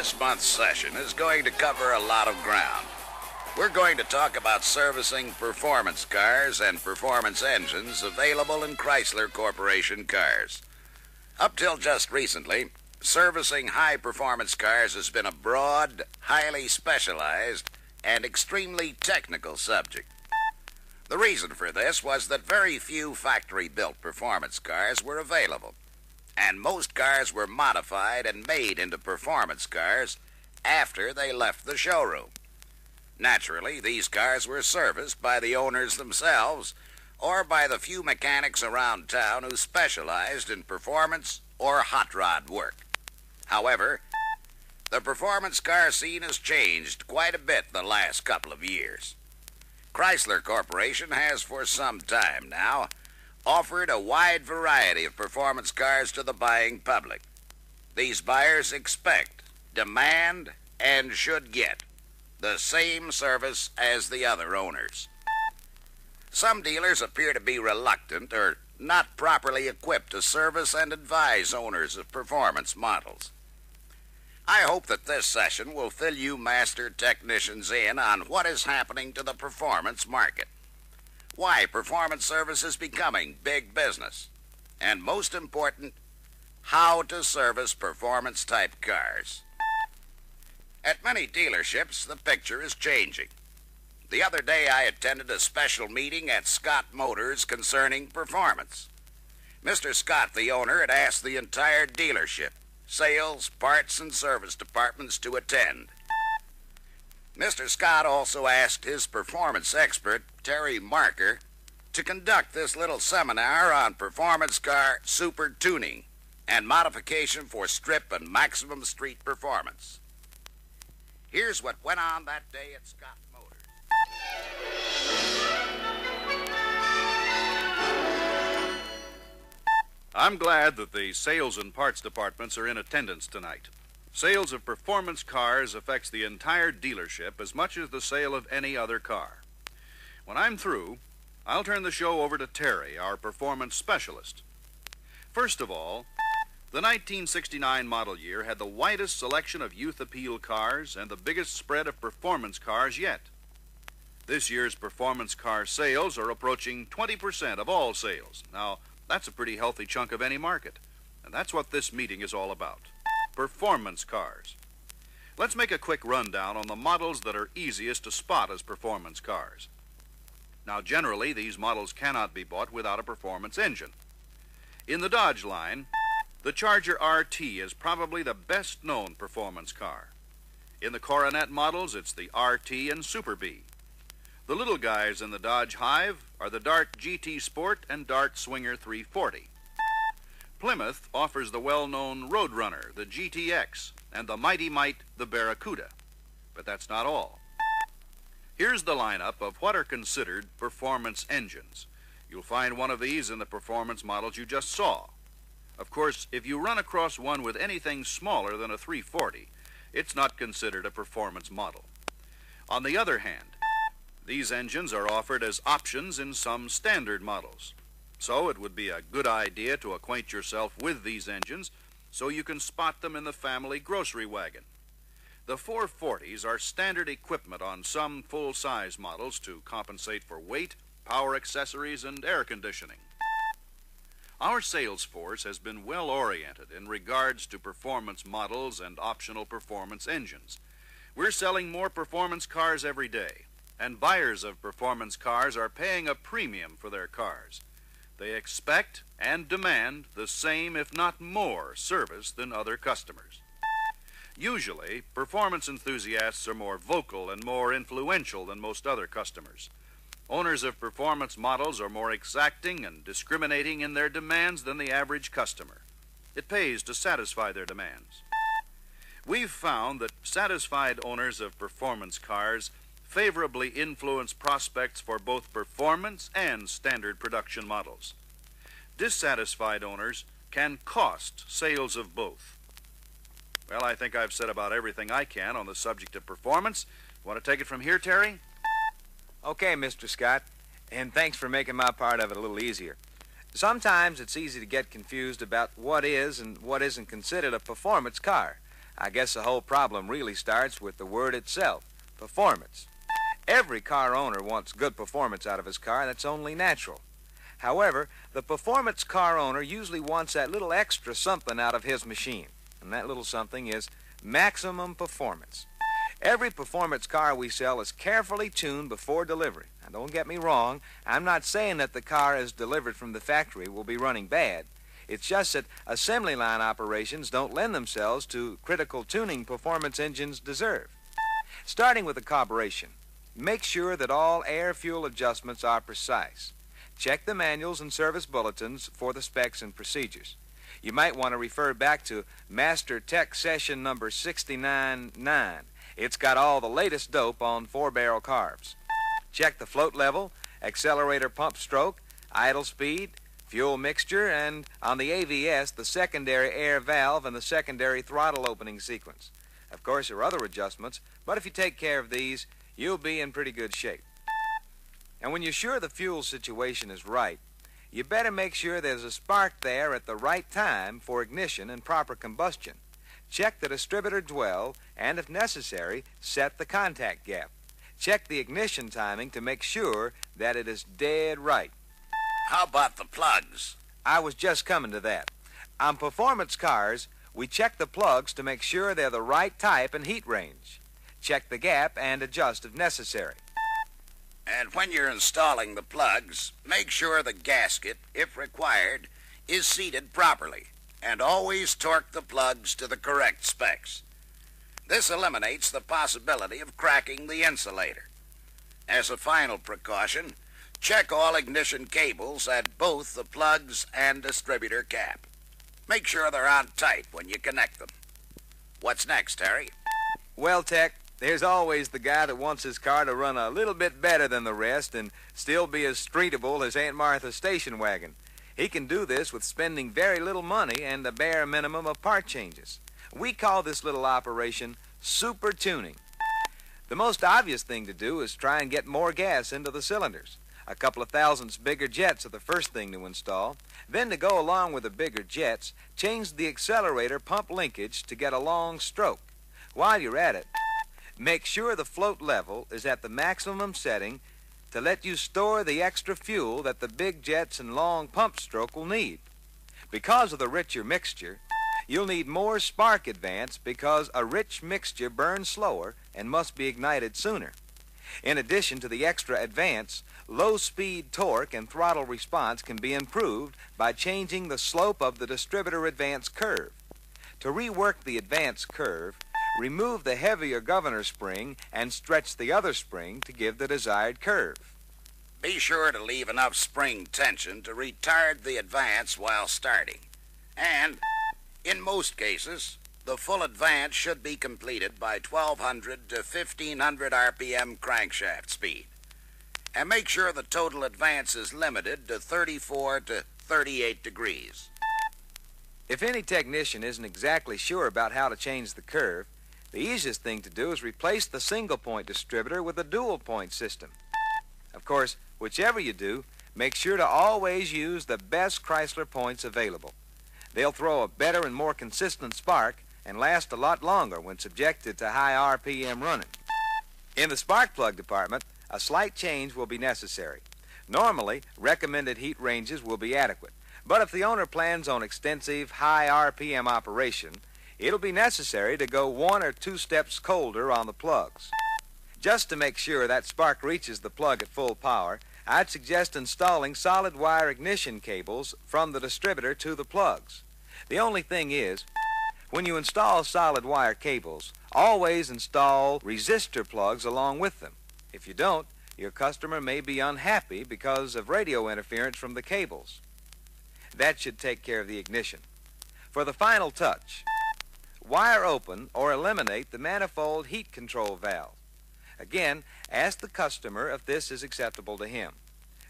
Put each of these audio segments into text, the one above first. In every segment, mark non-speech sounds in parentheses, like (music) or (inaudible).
This month's session is going to cover a lot of ground. We're going to talk about servicing performance cars and performance engines available in Chrysler Corporation cars. Up till just recently, servicing high performance cars has been a broad, highly specialized, and extremely technical subject. The reason for this was that very few factory built performance cars were available, and most cars were modified and made into performance cars after they left the showroom. Naturally, these cars were serviced by the owners themselves or by the few mechanics around town who specialized in performance or hot rod work. However, the performance car scene has changed quite a bit the last couple of years. Chrysler Corporation has for some time now offered a wide variety of performance cars to the buying public. These buyers expect, demand, and should get the same service as the other owners. Some dealers appear to be reluctant or not properly equipped to service and advise owners of performance models. I hope that this session will fill you master technicians in on what is happening to the performance market, why performance service is becoming big business, and most important, how to service performance type cars. At many dealerships, the picture is changing. The other day, I attended a special meeting at Scott Motors concerning performance. Mr. Scott, the owner, had asked the entire dealership, sales, parts, and service departments to attend. Mr. Scott also asked his performance expert, Terry Marker, to conduct this little seminar on performance car super tuning and modification for strip and maximum street performance. Here's what went on that day at Scott Motors. I'm glad that the sales and parts departments are in attendance tonight. Sales of performance cars affects the entire dealership as much as the sale of any other car. When I'm through, I'll turn the show over to Terry, our performance specialist. First of all, the 1969 model year had the widest selection of youth appeal cars and the biggest spread of performance cars yet. This year's performance car sales are approaching 20% of all sales. Now, that's a pretty healthy chunk of any market. And that's what this meeting is all about performance cars. Let's make a quick rundown on the models that are easiest to spot as performance cars. Now, generally, these models cannot be bought without a performance engine. In the Dodge line, the Charger RT is probably the best known performance car. In the Coronet models, it's the RT and Super Bee. The little guys in the Dodge Hive are the Dart GT Sport and Dart Swinger 340. Plymouth offers the well-known Roadrunner, the GTX, and the Mighty Mite, the Barracuda. But that's not all. Here's the lineup of what are considered performance engines. You'll find one of these in the performance models you just saw. Of course, if you run across one with anything smaller than a 340, it's not considered a performance model. On the other hand, these engines are offered as options in some standard models. So it would be a good idea to acquaint yourself with these engines so you can spot them in the family grocery wagon. The 440s are standard equipment on some full-size models to compensate for weight, power accessories, and air conditioning. Our sales force has been well oriented in regards to performance models and optional performance engines. We're selling more performance cars every day, and buyers of performance cars are paying a premium for their cars. They expect and demand the same, if not more, service than other customers. Usually, performance enthusiasts are more vocal and more influential than most other customers. Owners of performance models are more exacting and discriminating in their demands than the average customer. It pays to satisfy their demands. We've found that satisfied owners of performance cars favorably influence prospects for both performance and standard production models. Dissatisfied owners can cost sales of both. Well, I think I've said about everything I can on the subject of performance. Want to take it from here, Terry? Okay, Mr. Scott, and thanks for making my part of it a little easier. Sometimes it's easy to get confused about what is and what isn't considered a performance car. I guess the whole problem really starts with the word itself performance. Every car owner wants good performance out of his car, that's only natural. However, the performance car owner usually wants that little extra something out of his machine, and that little something is maximum performance. Every performance car we sell is carefully tuned before delivery. Now, don't get me wrong, I'm not saying that the car as delivered from the factory will be running bad. It's just that assembly line operations don't lend themselves to critical tuning performance engines deserve. Starting with the carburation, make sure that all air fuel adjustments are precise. Check the manuals and service bulletins for the specs and procedures. You might want to refer back to Master Tech Session number 699. It's got all the latest dope on four barrel carbs. Check the float level, accelerator pump stroke, idle speed, fuel mixture, and on the AVS, the secondary air valve and the secondary throttle opening sequence. Of course, there are other adjustments, but if you take care of these, you'll be in pretty good shape. And when you're sure the fuel situation is right, you better make sure there's a spark there at the right time for ignition and proper combustion. Check the distributor dwell, and if necessary, set the contact gap. Check the ignition timing to make sure that it is dead right. How about the plugs? I was just coming to that. On performance cars, we check the plugs to make sure they're the right type and heat range. Check the gap and adjust if necessary. And when you're installing the plugs, make sure the gasket, if required, is seated properly, and always torque the plugs to the correct specs. This eliminates the possibility of cracking the insulator. As a final precaution, check all ignition cables at both the plugs and distributor cap. Make sure they're on tight when you connect them. What's next, Terry? Well, Tech, there's always the guy that wants his car to run a little bit better than the rest and still be as streetable as Aunt Martha's station wagon. He can do this with spending very little money and the bare minimum of part changes. We call this little operation super tuning. The most obvious thing to do is try and get more gas into the cylinders. A couple of thousandths bigger jets are the first thing to install. Then, to go along with the bigger jets, change the accelerator pump linkage to get a long stroke. While you're at it, make sure the float level is at the maximum setting to let you store the extra fuel that the big jets and long pump stroke will need. Because of the richer mixture, you'll need more spark advance because a rich mixture burns slower and must be ignited sooner. In addition to the extra advance, low speed torque and throttle response can be improved by changing the slope of the distributor advance curve. To rework the advance curve, remove the heavier governor spring and stretch the other spring to give the desired curve. Be sure to leave enough spring tension to retard the advance while starting. And, in most cases, the full advance should be completed by 1200 to 1500 RPM crankshaft speed. And make sure the total advance is limited to 34 to 38 degrees. If any technician isn't exactly sure about how to change the curve, the easiest thing to do is replace the single point distributor with a dual point system. Of course, whichever you do, make sure to always use the best Chrysler points available. They'll throw a better and more consistent spark and last a lot longer when subjected to high RPM running. In the spark plug department, a slight change will be necessary. Normally, recommended heat ranges will be adequate, but if the owner plans on extensive high RPM operation, it'll be necessary to go one or two steps colder on the plugs. Just to make sure that spark reaches the plug at full power, I'd suggest installing solid wire ignition cables from the distributor to the plugs. The only thing is, when you install solid wire cables, always install resistor plugs along with them. If you don't, your customer may be unhappy because of radio interference from the cables. That should take care of the ignition. For the final touch, wire open or eliminate the manifold heat control valve. Again, ask the customer if this is acceptable to him.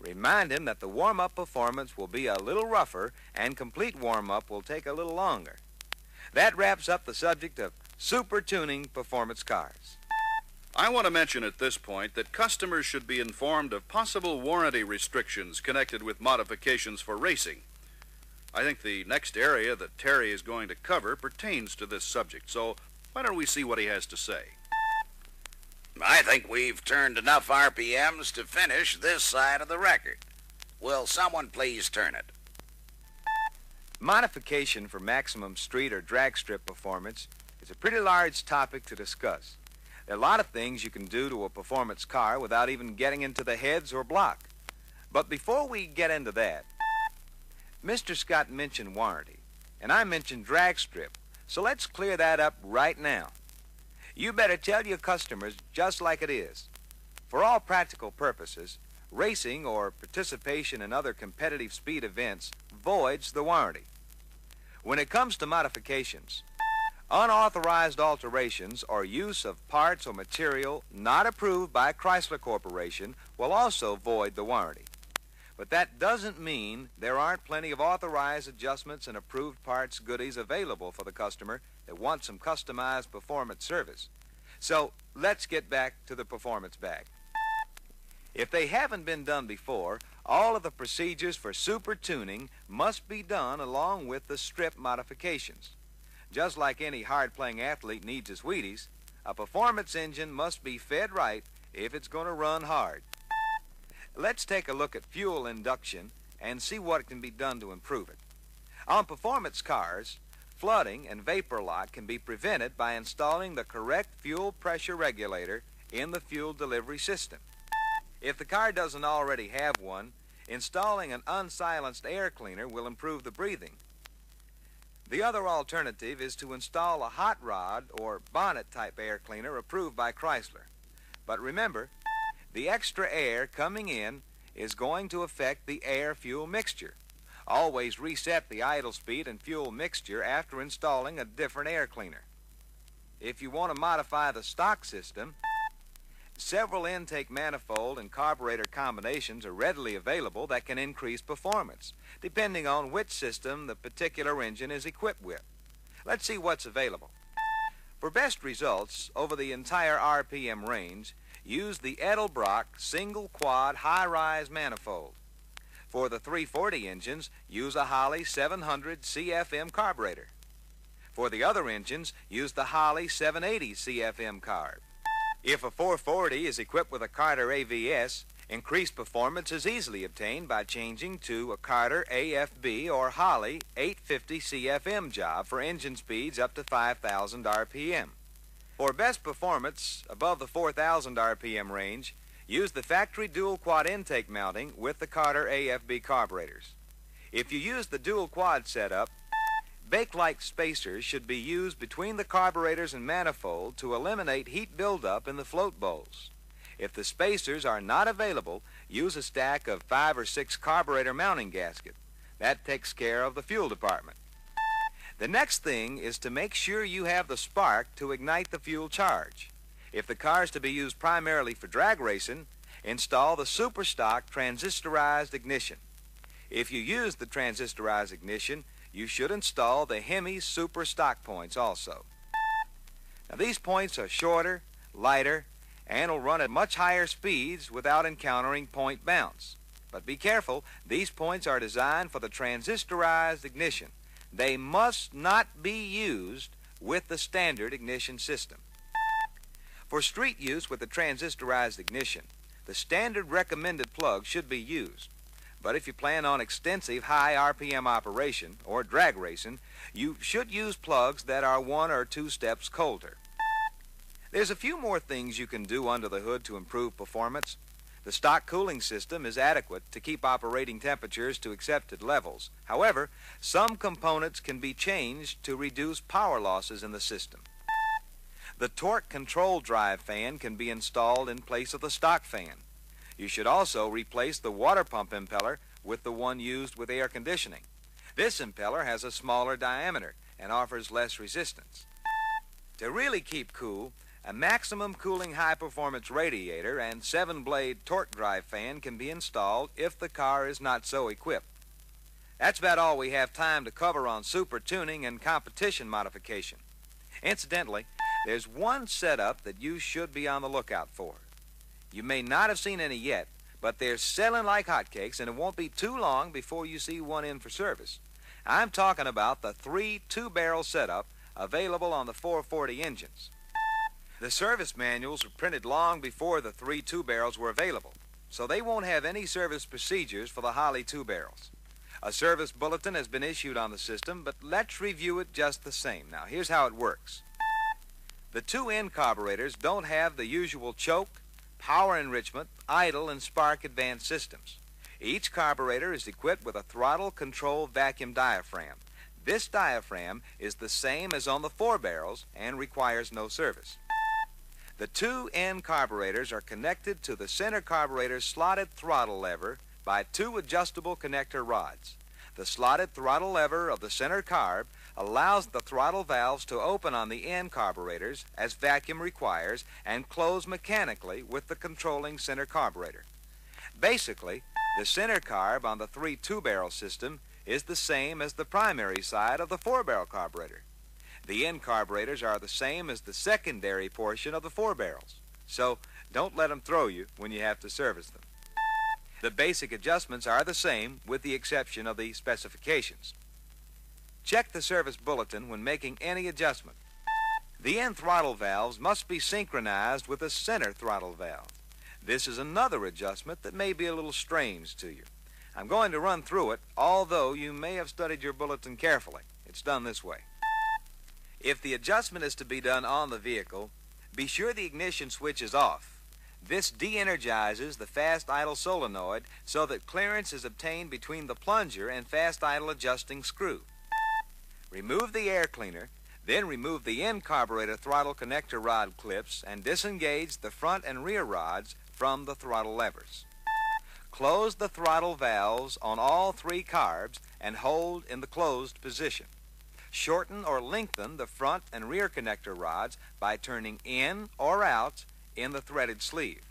Remind him that the warm-up performance will be a little rougher and complete warm-up will take a little longer. That wraps up the subject of super tuning performance cars. I want to mention at this point that customers should be informed of possible warranty restrictions connected with modifications for racing. I think the next area that Terry is going to cover pertains to this subject, so Why don't we see what he has to say? I think we've turned enough RPMs to finish this side of the record. Will someone please turn it? Modification for maximum street or drag strip performance is a pretty large topic to discuss. There are a lot of things you can do to a performance car without even getting into the heads or block. But before we get into that, Mr. Scott mentioned warranty, and I mentioned drag strip, so let's clear that up right now. You better tell your customers just like it is. For all practical purposes, racing or participation in other competitive speed events voids the warranty. When it comes to modifications, unauthorized alterations or use of parts or material not approved by Chrysler Corporation will also void the warranty. But that doesn't mean there aren't plenty of authorized adjustments and approved parts goodies available for the customer that wants some customized performance service. So let's get back to the performance bag. If they haven't been done before, all of the procedures for super tuning must be done along with the strip modifications. Just like any hard-playing athlete needs his Wheaties, a performance engine must be fed right if it's going to run hard. Let's take a look at fuel induction and see what can be done to improve it. On performance cars, Flooding and vapor lock can be prevented by installing the correct fuel pressure regulator in the fuel delivery system. If the car doesn't already have one, installing an unsilenced air cleaner will improve the breathing. The other alternative is to install a hot rod or bonnet type air cleaner approved by Chrysler. But remember, the extra air coming in is going to affect the air fuel mixture. Always reset the idle speed and fuel mixture after installing a different air cleaner. If you want to modify the stock system, several intake manifold and carburetor combinations are readily available that can increase performance, depending on which system the particular engine is equipped with. Let's see what's available. For best results over the entire RPM range, use the Edelbrock single quad high-rise manifold. For the 340 engines, use a Holley 700 CFM carburetor. For the other engines, use the Holley 780 CFM carb. If a 440 is equipped with a Carter AVS, increased performance is easily obtained by changing to a Carter AFB or Holley 850 CFM job for engine speeds up to 5,000 RPM. For best performance above the 4,000 RPM range, Use the factory dual quad intake mounting with the Carter AFB carburetors. If you use the dual quad setup, Bakelite spacers should be used between the carburetors and manifold to eliminate heat buildup in the float bowls. If the spacers are not available, use a stack of five or six carburetor mounting gasket. That takes care of the fuel department. The next thing is to make sure you have the spark to ignite the fuel charge. If the car is to be used primarily for drag racing, install the super stock transistorized ignition. If you use the transistorized ignition, you should install the Hemi super stock points also. Now these points are shorter, lighter, and will run at much higher speeds without encountering point bounce. But be careful, these points are designed for the transistorized ignition. They must not be used with the standard ignition system. For street use with the transistorized ignition, the standard recommended plug should be used. But if you plan on extensive high RPM operation or drag racing, you should use plugs that are one or two steps colder. There's a few more things you can do under the hood to improve performance. The stock cooling system is adequate to keep operating temperatures to accepted levels. However, some components can be changed to reduce power losses in the system. The torque control drive fan can be installed in place of the stock fan. You should also replace the water pump impeller with the one used with air conditioning. This impeller has a smaller diameter and offers less resistance. To really keep cool, a maximum cooling high performance radiator and seven blade torque drive fan can be installed if the car is not so equipped. That's about all we have time to cover on super tuning and competition modification. Incidentally, there's one setup that you should be on the lookout for. You may not have seen any yet, but they're selling like hotcakes, and it won't be too long before you see one in for service. I'm talking about the three two barrel setup available on the 440 engines. The service manuals were printed long before the three two barrels were available, so they won't have any service procedures for the Holley two barrels. A service bulletin has been issued on the system, but let's review it just the same. Now, here's how it works. The two end carburetors don't have the usual choke, power enrichment, idle, and spark advance systems. Each carburetor is equipped with a throttle control vacuum diaphragm. This diaphragm is the same as on the four barrels and requires no service. The two end carburetors are connected to the center carburetor's slotted throttle lever by two adjustable connector rods. The slotted throttle lever of the center carb allows the throttle valves to open on the end carburetors as vacuum requires and close mechanically with the controlling center carburetor. Basically, the center carb on the three two-barrel system is the same as the primary side of the four-barrel carburetor. The end carburetors are the same as the secondary portion of the four barrels. So don't let them throw you when you have to service them. The basic adjustments are the same with the exception of the specifications. Check the service bulletin when making any adjustment. The end throttle valves must be synchronized with the center throttle valve. This is another adjustment that may be a little strange to you. I'm going to run through it, although you may have studied your bulletin carefully. It's done this way. If the adjustment is to be done on the vehicle, be sure the ignition switch is off. This de-energizes the fast idle solenoid so that clearance is obtained between the plunger and fast idle adjusting screw. Remove the air cleaner, then remove the end carburetor throttle connector rod clips and disengage the front and rear rods from the throttle levers. Close the throttle valves on all three carbs and hold in the closed position. Shorten or lengthen the front and rear connector rods by turning in or out in the threaded sleeve.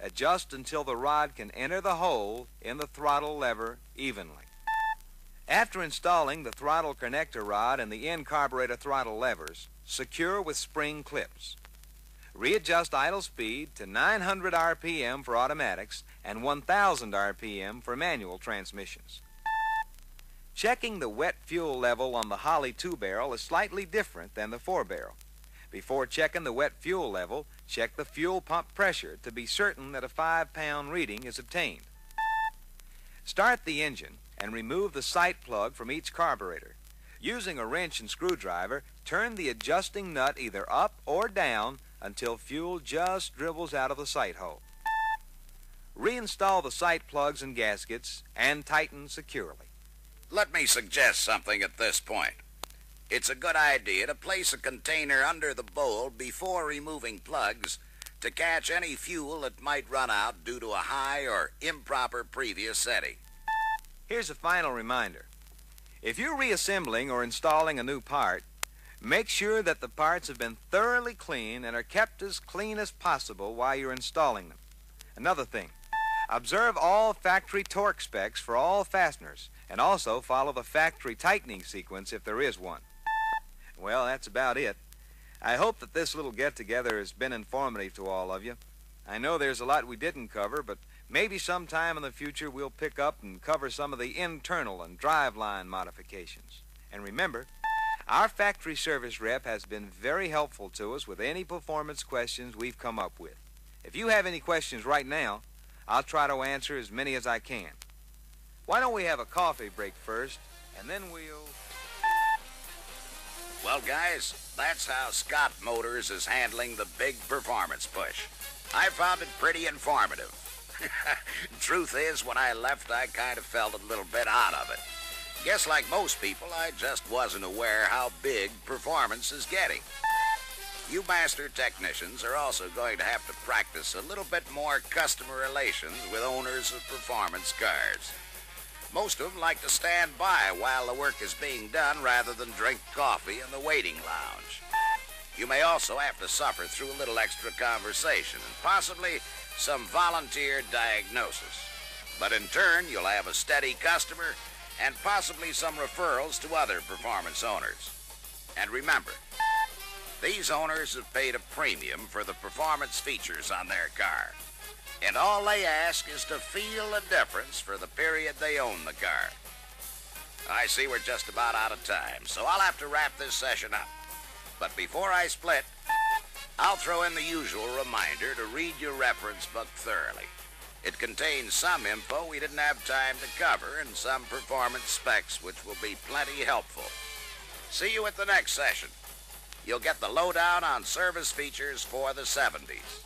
Adjust until the rod can enter the hole in the throttle lever evenly. After installing the throttle connector rod and the end carburetor throttle levers, secure with spring clips. Readjust idle speed to 900 RPM for automatics and 1000 RPM for manual transmissions. Checking the wet fuel level on the Holley 2 barrel is slightly different than the 4 barrel. Before checking the wet fuel level, check the fuel pump pressure to be certain that a 5 pound reading is obtained. Start the engine and remove the sight plug from each carburetor. Using a wrench and screwdriver, turn the adjusting nut either up or down until fuel just dribbles out of the sight hole. Reinstall the sight plugs and gaskets and tighten securely. Let me suggest something at this point. It's a good idea to place a container under the bowl before removing plugs to catch any fuel that might run out due to a high or improper previous setting. Here's a final reminder. If you're reassembling or installing a new part, make sure that the parts have been thoroughly cleaned and are kept as clean as possible while you're installing them. Another thing, observe all factory torque specs for all fasteners and also follow the factory tightening sequence if there is one. Well, that's about it. I hope that this little get-together has been informative to all of you. I know there's a lot we didn't cover, but maybe sometime in the future we'll pick up and cover some of the internal and driveline modifications. And remember, our factory service rep has been very helpful to us with any performance questions we've come up with. If you have any questions right now, I'll try to answer as many as I can. Why don't we have a coffee break first, and then we'll... Well, guys, that's how Scott Motors is handling the big performance push. I found it pretty informative. (laughs) Truth is, when I left, I kind of felt a little bit out of it. Guess like most people, I just wasn't aware how big performance is getting. You master technicians are also going to have to practice a little bit more customer relations with owners of performance cars. Most of them like to stand by while the work is being done rather than drink coffee in the waiting lounge. You may also have to suffer through a little extra conversation and possibly some volunteer diagnosis. But in turn, you'll have a steady customer and possibly some referrals to other performance owners. And remember, these owners have paid a premium for the performance features on their car. And all they ask is to feel the difference for the period they own the car. I see we're just about out of time, so I'll have to wrap this session up. But before I split, I'll throw in the usual reminder to read your reference book thoroughly. It contains some info we didn't have time to cover and some performance specs which will be plenty helpful. See you at the next session. You'll get the lowdown on service features for the 70s.